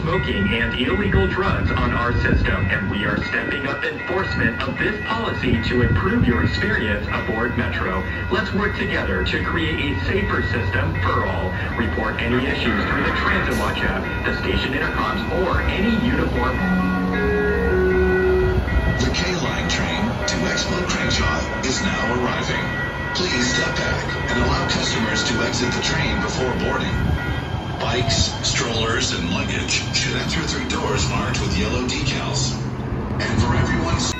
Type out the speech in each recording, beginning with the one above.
smoking and illegal drugs on our system, and we are stepping up enforcement of this policy to improve your experience aboard Metro. Let's work together to create a safer system for all. Report any issues through the Transit Watch app, the station intercoms, or any uniform. The K-Line train to Expo Crenshaw is now arriving. Please step back and allow customers to exit the train before boarding. Bikes, strollers, and luggage should enter through doors marked with yellow decals. And for everyone's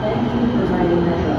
Thank you for writing that.